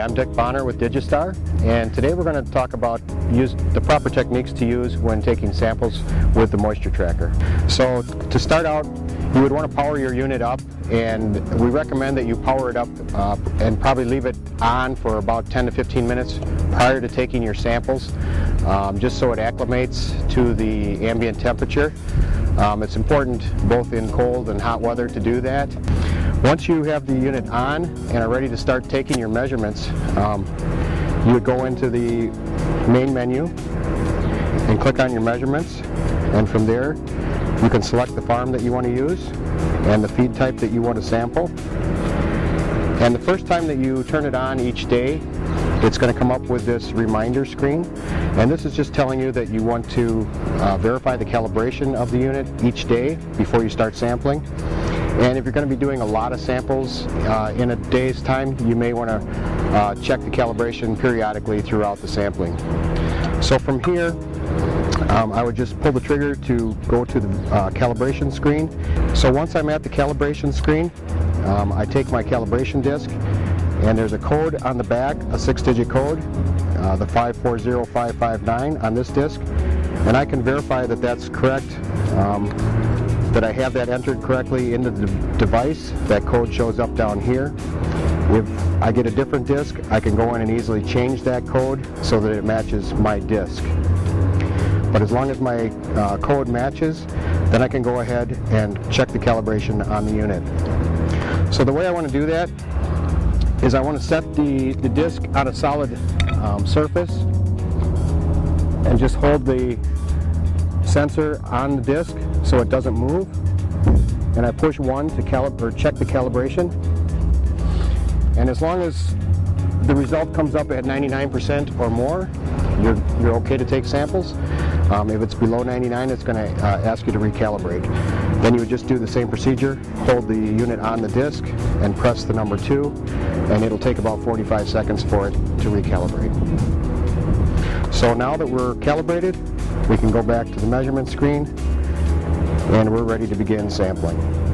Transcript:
I'm Dick Bonner with Digi-Star, and today we're going to talk about use the proper techniques to use when taking samples with the moisture tracker. So to start out, you would want to power your unit up, and we recommend that you power it up uh, and probably leave it on for about 10 to 15 minutes prior to taking your samples, um, just so it acclimates to the ambient temperature. Um, it's important both in cold and hot weather to do that. Once you have the unit on and are ready to start taking your measurements, um, you would go into the main menu and click on your measurements and from there you can select the farm that you want to use and the feed type that you want to sample. And the first time that you turn it on each day, it's going to come up with this reminder screen. And this is just telling you that you want to uh, verify the calibration of the unit each day before you start sampling. And if you're going to be doing a lot of samples uh, in a day's time, you may want to uh, check the calibration periodically throughout the sampling. So from here, um, I would just pull the trigger to go to the uh, calibration screen. So once I'm at the calibration screen, um, I take my calibration disc and there's a code on the back, a six-digit code, uh, the 540559 on this disc, and I can verify that that's correct um, that I have that entered correctly into the device. That code shows up down here. If I get a different disk, I can go in and easily change that code so that it matches my disk. But as long as my uh, code matches, then I can go ahead and check the calibration on the unit. So the way I want to do that is I want to set the, the disk on a solid um, surface and just hold the sensor on the disc so it doesn't move. And I push one to calib or check the calibration. And as long as the result comes up at 99% or more, you're, you're okay to take samples. Um, if it's below 99, it's going to uh, ask you to recalibrate. Then you would just do the same procedure, hold the unit on the disc and press the number two, and it'll take about 45 seconds for it to recalibrate. So now that we're calibrated, we can go back to the measurement screen and we're ready to begin sampling.